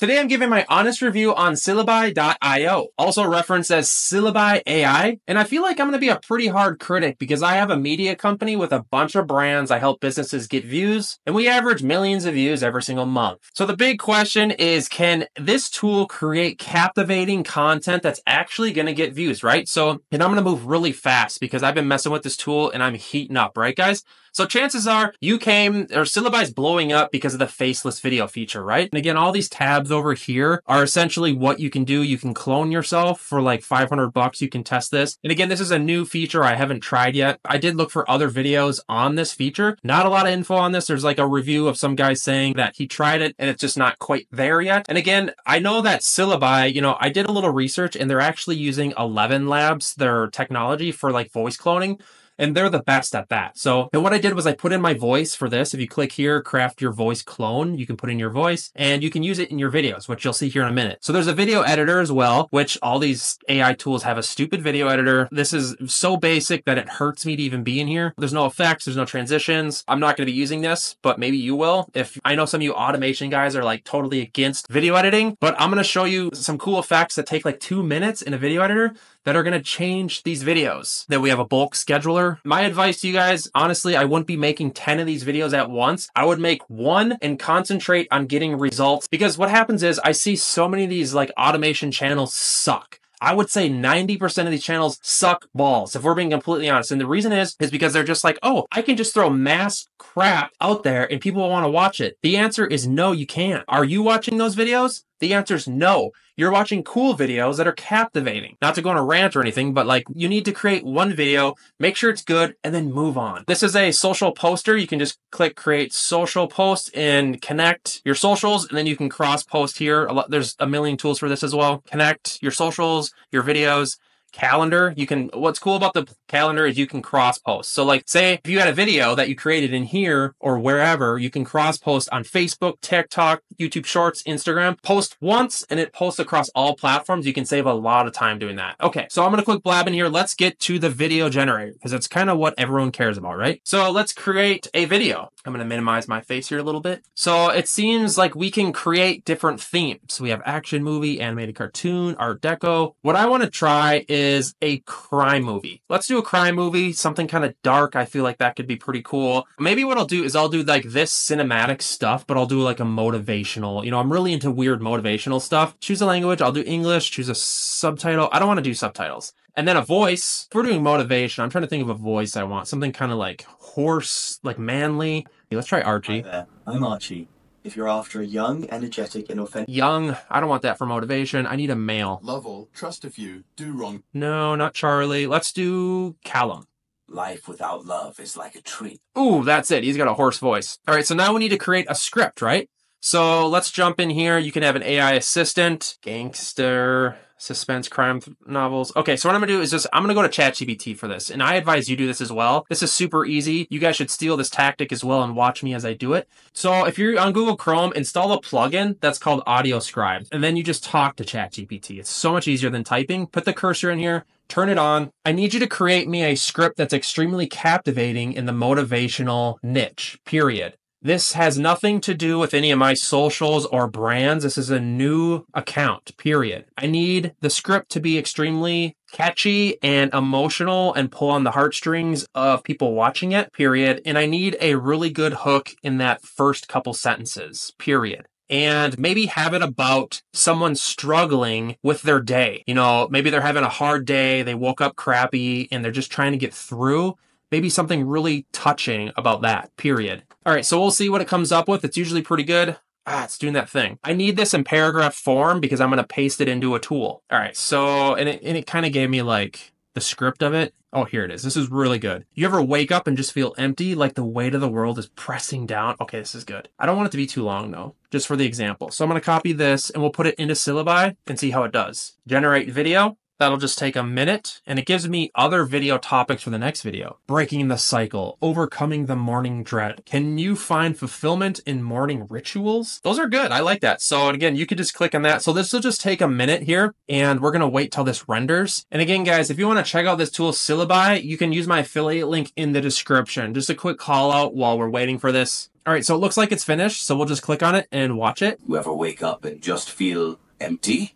Today I'm giving my honest review on Syllaby.io, also referenced as Syllaby AI, and I feel like I'm going to be a pretty hard critic because I have a media company with a bunch of brands I help businesses get views, and we average millions of views every single month. So the big question is, can this tool create captivating content that's actually going to get views, right? So, and I'm going to move really fast because I've been messing with this tool and I'm heating up, right guys? So chances are you came or Syllaby is blowing up because of the faceless video feature, right? And again, all these tabs over here are essentially what you can do. You can clone yourself for like 500 bucks. You can test this. And again, this is a new feature I haven't tried yet. I did look for other videos on this feature. Not a lot of info on this. There's like a review of some guy saying that he tried it and it's just not quite there yet. And again, I know that Syllaby, you know, I did a little research and they're actually using ElevenLabs, their technology for like voice cloning and they're the best at that. So, and what I did was I put in my voice for this. If you click here, craft your voice clone, you can put in your voice and you can use it in your videos, which you'll see here in a minute. So there's a video editor as well, which all these AI tools have a stupid video editor. This is so basic that it hurts me to even be in here. There's no effects, there's no transitions. I'm not going to be using this, but maybe you will. If I know some of you automation guys are like totally against video editing, but I'm going to show you some cool effects that take like two minutes in a video editor that are going to change these videos. that we have a bulk scheduler. My advice to you guys, honestly, I wouldn't be making 10 of these videos at once. I would make one and concentrate on getting results because what happens is I see so many of these like automation channels suck. I would say 90% of these channels suck balls, if we're being completely honest. And the reason is, is because they're just like, oh, I can just throw mass crap out there and people want to watch it. The answer is no, you can't. Are you watching those videos? The answer is no. You're watching cool videos that are captivating. Not to go on a rant or anything, but like you need to create one video, make sure it's good, and then move on. This is a social poster. You can just click create social post and connect your socials, and then you can cross post here. A lot, there's a million tools for this as well. Connect your socials, your videos, calendar you can what's cool about the calendar is you can cross post. So like say if you had a video that you created in here or wherever you can cross post on facebook tiktok youtube shorts instagram post once and it posts across all platforms. You can save a lot of time doing that. Okay so i'm going to click blab in here. Let's get to the video generator because it's kind of what everyone cares about right? So let's create a video. I'm going to minimize my face here a little bit. So it seems like we can create different themes. We have action movie animated cartoon art deco. What i want to try is a crime movie. Let's do a crime movie, something kind of dark. I feel like that could be pretty cool. Maybe what I'll do is I'll do like this cinematic stuff, but I'll do like a motivational. You know, I'm really into weird motivational stuff. Choose a language. I'll do English, choose a subtitle. I don't want to do subtitles. And then a voice. If we're doing motivation, I'm trying to think of a voice I want. Something kind of like hoarse, like manly. let's try Archie. I'm Archie. If you're after a young, energetic, and authentic. Young, I don't want that for motivation. I need a male. Lovell, trust a few, do wrong. No, not Charlie. Let's do Callum. Life without love is like a tree. Ooh, that's it. He's got a hoarse voice. All right, so now we need to create a script, right? So let's jump in here. You can have an AI assistant, gangster, suspense crime novels. Okay, so what I'm gonna do is just I'm gonna go to ChatGPT for this, and I advise you do this as well. This is super easy. You guys should steal this tactic as well and watch me as I do it. So if you're on Google Chrome, install a plugin that's called Audio Scribe, and then you just talk to ChatGPT. It's so much easier than typing. Put the cursor in here. Turn it on. I need you to create me a script that's extremely captivating in the motivational niche, period. This has nothing to do with any of my socials or brands. This is a new account, period. I need the script to be extremely catchy and emotional and pull on the heartstrings of people watching it, period. And I need a really good hook in that first couple sentences, period and maybe have it about someone struggling with their day. You know, maybe they're having a hard day, they woke up crappy, and they're just trying to get through maybe something really touching about that, period. All right, so we'll see what it comes up with. It's usually pretty good. Ah, it's doing that thing. I need this in paragraph form because I'm going to paste it into a tool. All right, so, and it, and it kind of gave me like the script of it. Oh, here it is. This is really good. You ever wake up and just feel empty, like the weight of the world is pressing down? Okay, this is good. I don't want it to be too long though, just for the example. So I'm going to copy this and we'll put it into Syllaby and see how it does. Generate video. That'll just take a minute and it gives me other video topics for the next video. Breaking the cycle, overcoming the morning dread. Can you find fulfillment in morning rituals? Those are good. I like that. So again, you could just click on that. So this will just take a minute here and we're going to wait till this renders. And again, guys, if you want to check out this tool Syllaby, you can use my affiliate link in the description. Just a quick call out while we're waiting for this. All right, so it looks like it's finished. So we'll just click on it and watch it. You ever wake up and just feel empty?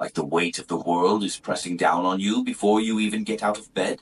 Like the weight of the world is pressing down on you before you even get out of bed?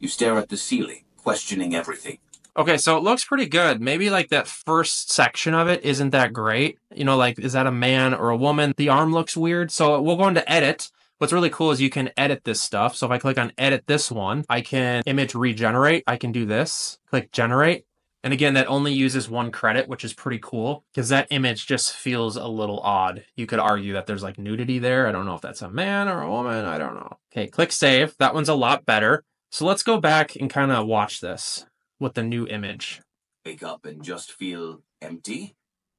You stare at the ceiling, questioning everything. Okay, so it looks pretty good. Maybe like that first section of it isn't that great. You know, like, is that a man or a woman? The arm looks weird. So we'll go into edit. What's really cool is you can edit this stuff. So if I click on edit this one, I can image regenerate. I can do this, click generate. And again, that only uses one credit, which is pretty cool because that image just feels a little odd. You could argue that there's like nudity there. I don't know if that's a man or a woman. I don't know. Okay, click save. That one's a lot better. So let's go back and kind of watch this with the new image. Wake up and just feel empty?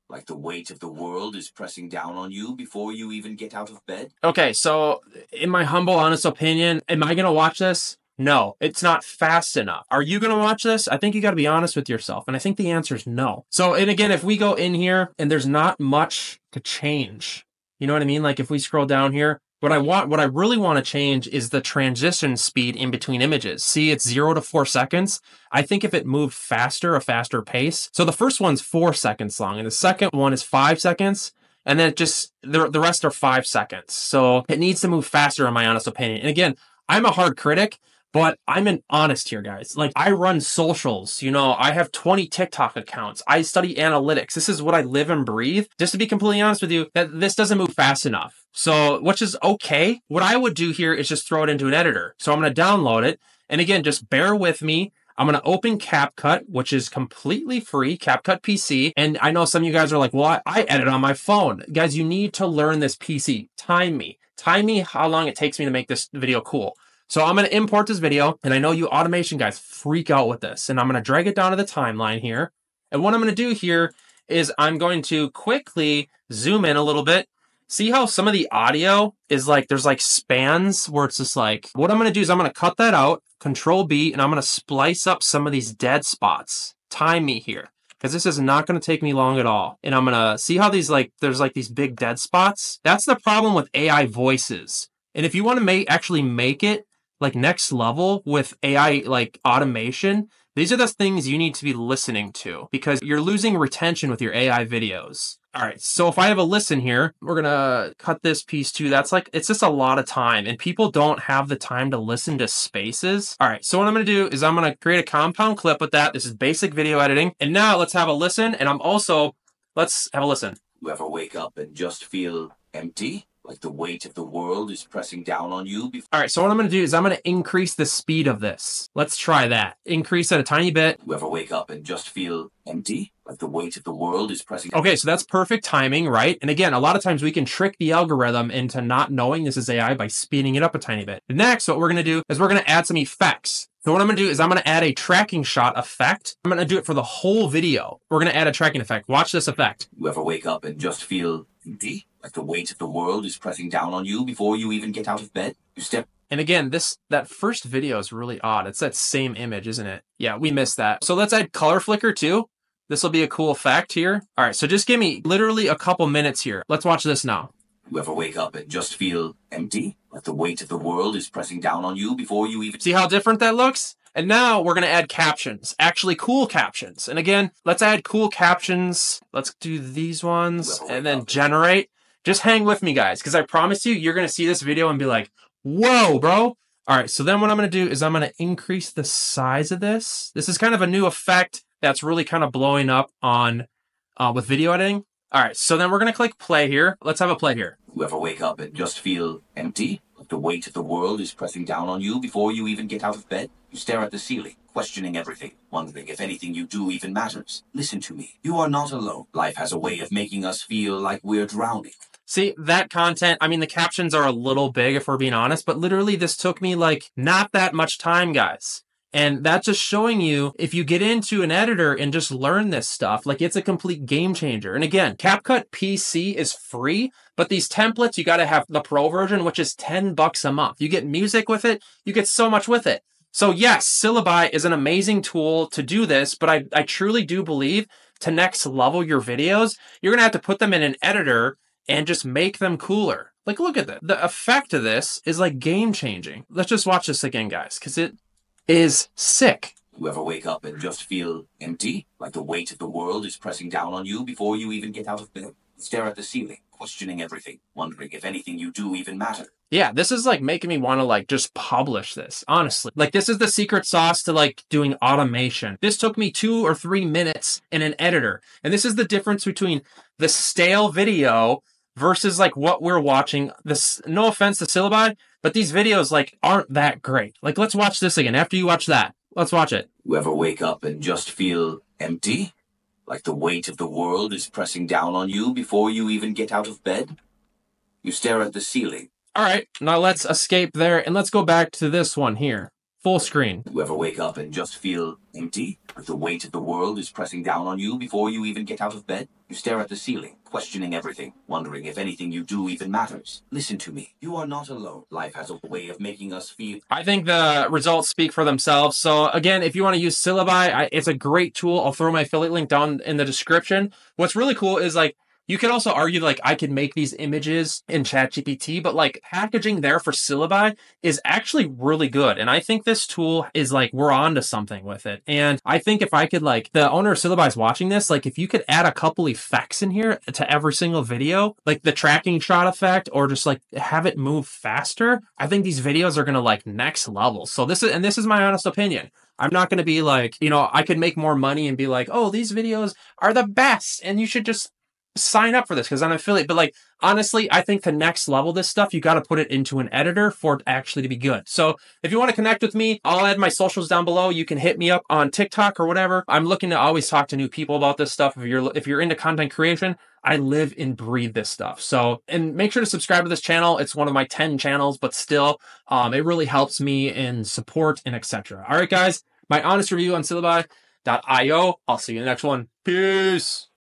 Like the weight of the world is pressing down on you before you even get out of bed? Okay, so in my humble, honest opinion, am I going to watch this? No, it's not fast enough. Are you going to watch this? I think you got to be honest with yourself. And I think the answer is no. So, and again, if we go in here and there's not much to change, you know what I mean? Like if we scroll down here, what I want, what I really want to change is the transition speed in between images. See, it's zero to four seconds. I think if it moved faster, a faster pace. So the first one's four seconds long and the second one is five seconds. And then it just, the, the rest are five seconds. So it needs to move faster in my honest opinion. And again, I'm a hard critic. But I'm an honest here, guys. Like I run socials, you know, I have 20 TikTok accounts. I study analytics. This is what I live and breathe. Just to be completely honest with you, that this doesn't move fast enough. So, which is okay. What I would do here is just throw it into an editor. So I'm going to download it. And again, just bear with me. I'm going to open CapCut, which is completely free, CapCut PC. And I know some of you guys are like, well, I, I edit on my phone. Guys, you need to learn this PC. Time me. Time me how long it takes me to make this video cool. So I'm going to import this video and I know you automation guys freak out with this and I'm going to drag it down to the timeline here. And what I'm going to do here is I'm going to quickly zoom in a little bit. See how some of the audio is like, there's like spans where it's just like, what I'm going to do is I'm going to cut that out, control B, and I'm going to splice up some of these dead spots. Time me here because this is not going to take me long at all. And I'm going to see how these like, there's like these big dead spots. That's the problem with AI voices. And if you want to make actually make it like next level with AI like automation, these are the things you need to be listening to because you're losing retention with your AI videos. All right, so if I have a listen here, we're gonna cut this piece too. That's like, it's just a lot of time and people don't have the time to listen to spaces. All right, so what I'm gonna do is I'm gonna create a compound clip with that. This is basic video editing. And now let's have a listen. And I'm also, let's have a listen. You ever wake up and just feel empty? Like the weight of the world is pressing down on you before All right, so what I'm going to do is I'm going to increase the speed of this. Let's try that. Increase it a tiny bit. you ever wake up and just feel empty? Like the weight of the world is pressing Okay, so that's perfect timing, right? And again, a lot of times we can trick the algorithm into not knowing this is AI by speeding it up a tiny bit. Next, what we're going to do is we're going to add some effects. So what I'm going to do is I'm going to add a tracking shot effect. I'm going to do it for the whole video. We're going to add a tracking effect. Watch this effect. You ever wake up and just feel empty? Like the weight of the world is pressing down on you before you even get out of bed? You step And again, this that first video is really odd. It's that same image, isn't it? Yeah, we missed that. So let's add color flicker too. This will be a cool effect here. All right, so just give me literally a couple minutes here. Let's watch this now. You ever wake up and just feel empty? Like the weight of the world is pressing down on you before you even See how different that looks? And now we're going to add captions, actually cool captions. And again, let's add cool captions. Let's do these ones and then generate. Just hang with me, guys, because I promise you, you're going to see this video and be like, whoa, bro. All right, so then what I'm going to do is I'm going to increase the size of this. This is kind of a new effect that's really kind of blowing up on uh, with video editing. All right, so then we're going to click play here. Let's have a play here. You ever wake up and just feel empty? The weight of the world is pressing down on you before you even get out of bed? You stare at the ceiling, questioning everything, wondering if anything you do even matters. Listen to me. You are not alone. Life has a way of making us feel like we're drowning. See, that content, I mean, the captions are a little big if we're being honest, but literally this took me like not that much time, guys. And that's just showing you if you get into an editor and just learn this stuff, like it's a complete game changer. And again, CapCut PC is free, but these templates, you got to have the pro version, which is 10 bucks a month. You get music with it. You get so much with it. So yes, Syllaby is an amazing tool to do this, but I, I truly do believe to next level your videos, you're going to have to put them in an editor and just make them cooler. Like, look at that. The effect of this is like game changing. Let's just watch this again, guys, because it is sick. You ever wake up and just feel empty? Like the weight of the world is pressing down on you before you even get out of bed? Stare at the ceiling, questioning everything, wondering if anything you do even matters. Yeah, this is like making me want to like just publish this, honestly. Like this is the secret sauce to like doing automation. This took me 2 or 3 minutes in an editor. And this is the difference between the stale video versus like what we're watching. This no offense to Syllaby, but these videos like aren't that great. Like let's watch this again. After you watch that, let's watch it. You ever wake up and just feel empty? Like the weight of the world is pressing down on you before you even get out of bed? You stare at the ceiling. All right, now let's escape there and let's go back to this one here. Full screen. You ever wake up and just feel empty? Like the weight of the world is pressing down on you before you even get out of bed? You stare at the ceiling, questioning everything, wondering if anything you do even matters. Listen to me. You are not alone. Life has a way of making us feel. I think the results speak for themselves. So again, if you want to use Syllaby, I, it's a great tool. I'll throw my affiliate link down in the description. What's really cool is like you could also argue like I could make these images in ChatGPT, but like packaging there for syllaby is actually really good. And I think this tool is like we're on to something with it. And I think if I could like the owner of syllaby is watching this, like if you could add a couple effects in here to every single video, like the tracking shot effect or just like have it move faster, I think these videos are gonna like next level. So this is and this is my honest opinion. I'm not going to be like, you know, I could make more money and be like, oh, these videos are the best and you should just sign up for this because I'm an affiliate. But like, honestly, I think the next level this stuff, you got to put it into an editor for it actually to be good. So if you want to connect with me, I'll add my socials down below. You can hit me up on TikTok or whatever. I'm looking to always talk to new people about this stuff. If you're, if you're into content creation, I live and breathe this stuff. So, and make sure to subscribe to this channel. It's one of my 10 channels, but still, um, it really helps me in support and etc. All right, guys, my honest review on syllaby.io. I'll see you in the next one. Peace.